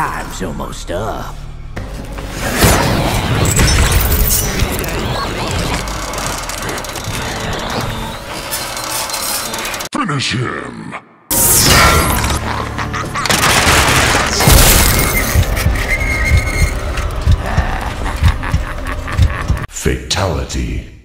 Time's almost up. Finish him! Fatality.